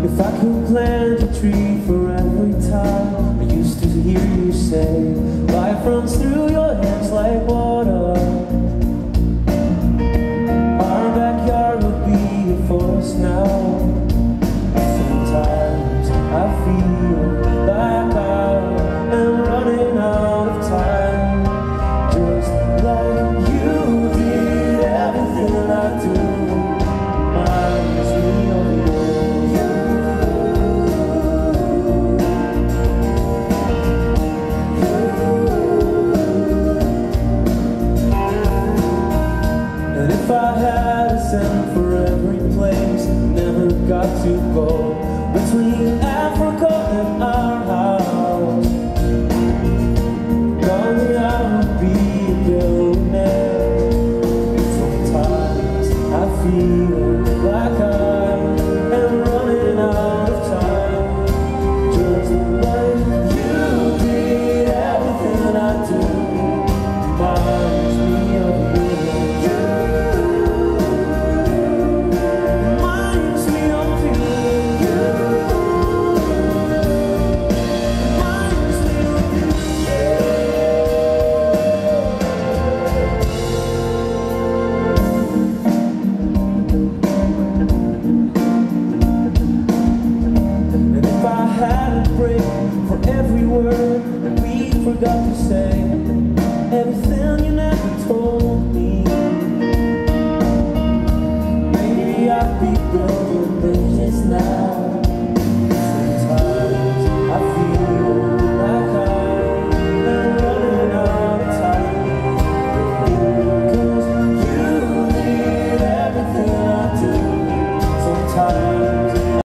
If I could plant a tree for every time I used to hear you say Life runs through your hands like water lesson for every place never got to go between Africa and our house. Darling, I would be a billionaire. Sometimes I feel like I. break for every word that we forgot to say. Everything you never told me. Maybe I'll be broken bridges now.